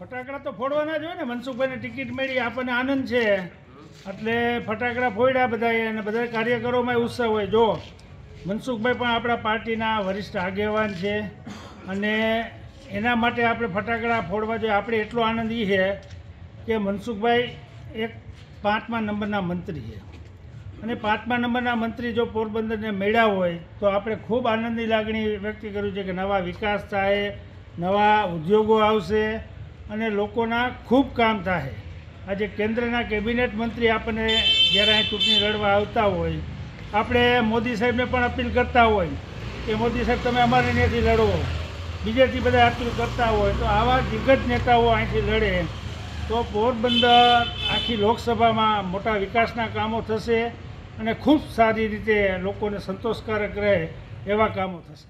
ફટાકડા તો ફોડવાના જ હોય ને, મનસુખભાઈને ટિકિટ મળી, આપણને આનંદ છે. એટલે ફટાકડા ફોડ્યા બધાએ અને બધા કાર્યકરોમાં ઉત્સવ હોય. જો, મનસુખભાઈ પણ આપણા પાર્ટીના વરિષ્ઠ આગેવાન છે અને એના માટે આપણે ફટાકડા ફોડવા જોઈએ. આપણે એટલો આનંદ એ છે કે મનસુખભાઈ એક પાંચમા નંબરના મંત્રી છે. અને પાંચમા નંબરના મંત્રી જો પોરબંદરને મળ્યા હોય, તો આપણે ખૂબ આનંદની લાગણી વ્યક્ત કર્યું છે કે નવા વિકાસ થાય, નવા ઉદ્યોગો આવશે અને લોકોના ખૂબ કામ થાય આજે કેન્દ્રના કેબિનેટ મંત્રી આપણને જ્યારે અહીં ચૂંટણી લડવા આવતા હોય, આપણે મોદી સાહેબને પણ અપીલ કરતા હોય કે મોદી સાહેબ, તમે અમારે અહીંયાથી લડો. બીજેથી બધા અપીલ કરતા હોય તો આવા દિગ્ગજ નેતાઓ અહીંથી લડે. તો પોરબંદર આખી લોકસભામાં મોટા વિકાસના કામો થશે અને ખૂબ સારી રીતે લોકોને સંતોષકારક રહે એવા કામો થશે.